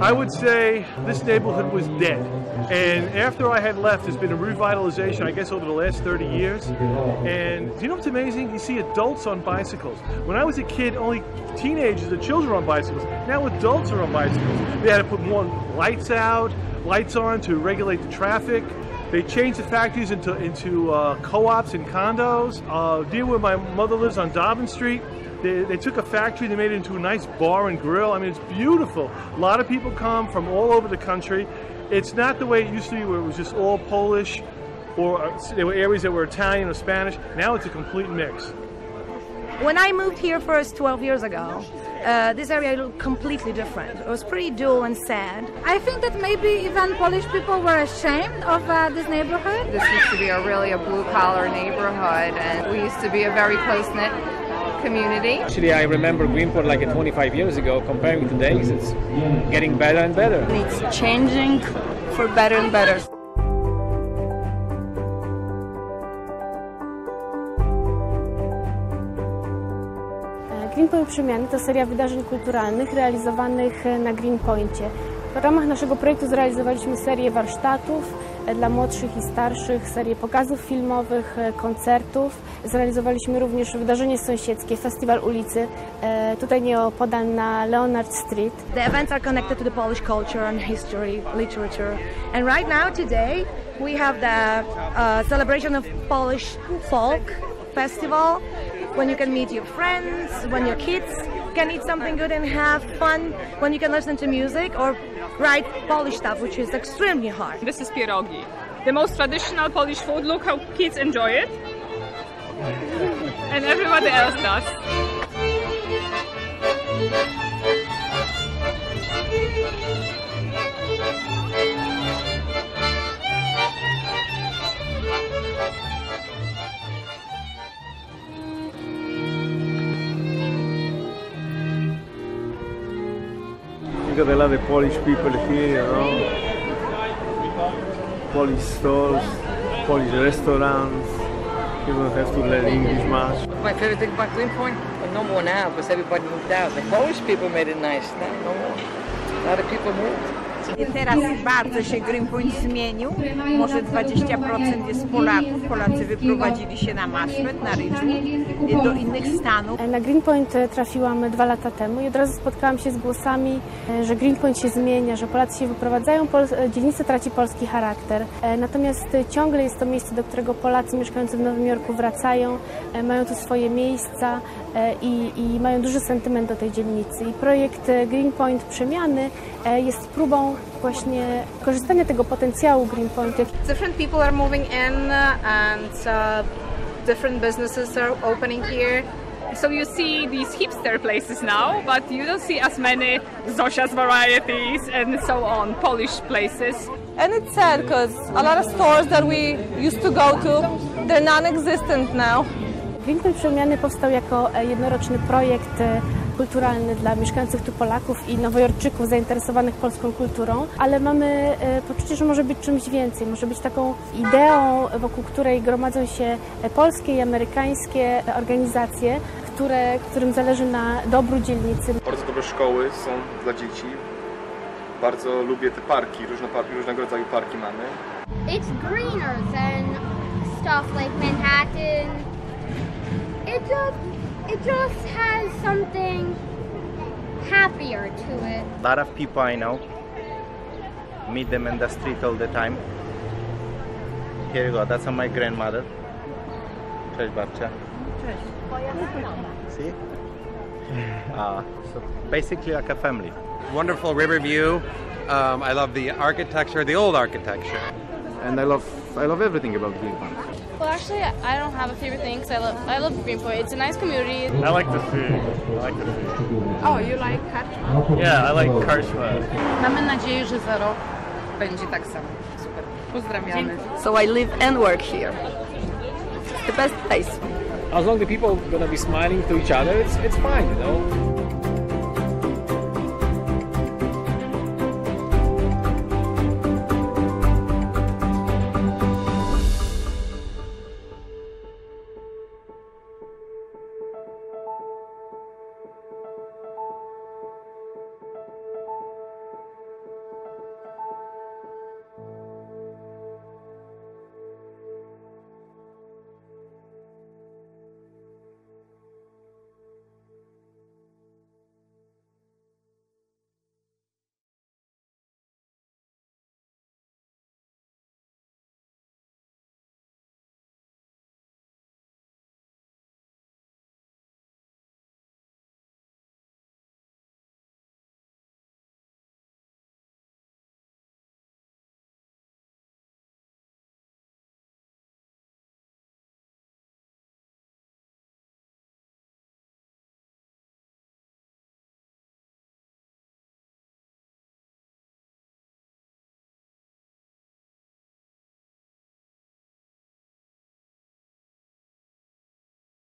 I would say this neighborhood was dead. And after I had left, there's been a revitalization, I guess, over the last 30 years. And do you know what's amazing? You see adults on bicycles. When I was a kid, only teenagers and children were on bicycles. Now adults are on bicycles. They had to put more lights out, lights on to regulate the traffic. They changed the factories into, into uh, co-ops and condos. Uh, deal where my mother lives on Dobbin Street. They, they, took a factory, they made it into a nice bar and grill. I mean, it's beautiful. A lot of people come from all over the country. It's not the way it used to be where it was just all Polish or uh, there were areas that were Italian or Spanish. Now it's a complete mix. When I moved here first 12 years ago, uh, this area looked completely different. It was pretty dull and sad. I think that maybe even Polish people were ashamed of uh, this neighborhood. This used to be a really a blue collar neighborhood, and we used to be a very close knit community. Actually, I remember Greenport like 25 years ago. Comparing to today, it's getting better and better. It's changing for better and better. Greenpoint Przemiany to seria wydarzeń kulturalnych realizowanych na Greenpoincie. W ramach naszego projektu zrealizowaliśmy serię warsztatów dla młodszych i starszych, serię pokazów filmowych, koncertów. Zrealizowaliśmy również wydarzenie sąsiedzkie, Festiwal ulicy, tutaj nieopodal na Leonard Street. The events are connected to the Polish culture and history, literature. And right now, today, we have the uh, celebration of Polish folk festival when you can meet your friends, when your kids can eat something good and have fun, when you can listen to music or write Polish stuff, which is extremely hard. This is pierogi, the most traditional Polish food. Look how kids enjoy it, and everybody else does. You got a lot of Polish people here, you know. Polish stores, Polish restaurants. You don't have to learn English much. My favorite thing about Greenpoint? Well, no more now because everybody moved out. The Polish people made it nice. Now, no more. A lot of people moved. Teraz bardzo się Greenpoint zmienił. Może 20% jest Polaków. Polacy wyprowadzili się na Maszwet, na i do innych stanów. Na Greenpoint trafiłam dwa lata temu i od razu spotkałam się z głosami, że Greenpoint się zmienia, że Polacy się wyprowadzają, dzielnica traci polski charakter. Natomiast ciągle jest to miejsce, do którego Polacy mieszkający w Nowym Jorku wracają, mają tu swoje miejsca i, i mają duży sentyment do tej dzielnicy. I projekt Greenpoint Przemiany jest próbą właśnie korzystania tego potencjału Greenpoint. Different people are moving in and uh, different businesses are opening here. So you see these hipster places now, but you don't see as many Zosia's varieties and so on, Polish places. And it's sad because a lot of stores that we used to go to, they're non-existent now. Greenpoint Przemiany powstał jako jednoroczny projekt kulturalny dla mieszkających tu Polaków i Nowojorczyków zainteresowanych polską kulturą, ale mamy poczucie, że może być czymś więcej, może być taką ideą, wokół której gromadzą się polskie i amerykańskie organizacje, które, którym zależy na dobru dzielnicy. Bardzo dobre szkoły są dla dzieci. Bardzo lubię te parki, różne parki, różnego rodzaju parki mamy. It's greener than stuff like Manhattan. It just it just has something happier to it. A lot of people I know meet them in the street all the time. Here you go, that's my grandmother. Cześć babcia. Cześć. See? Uh, so basically like a family. Wonderful river view. Um, I love the architecture, the old architecture. And I love I love everything about Greenpoint. Well, actually, I don't have a favorite thing because I love I love Greenpoint. It's a nice community. I like the food. I like the food. Oh, you like karczma? Yeah, I like karczma. Mamy nadzieję, że za rok będzie tak samo. Super. Pozdrawiamy. So I live and work here. It's the best place. As long as the people are gonna be smiling to each other, it's it's fine, you know.